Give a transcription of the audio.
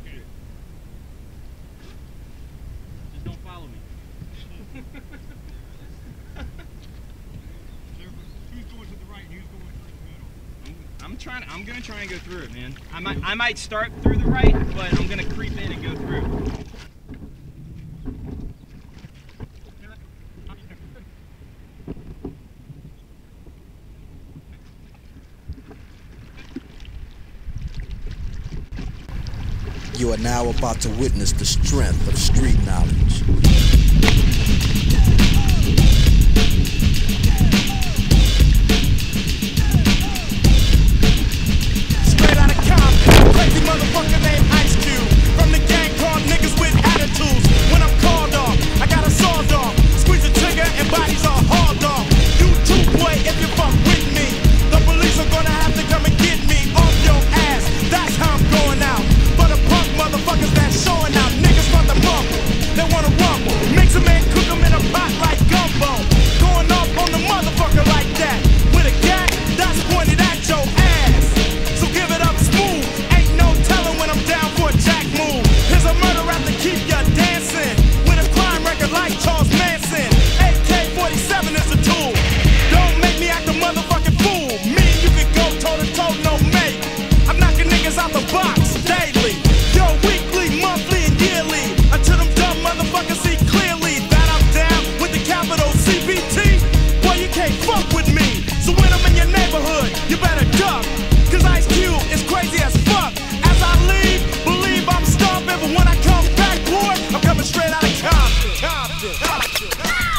after it. Just don't follow me. who's going to the right who's going through the middle? I'm, I'm trying. I'm gonna try and go through it, man. I might. I might start through the right, but I'm gonna creep in and go through. You are now about to witness the strength of street knowledge. Ah!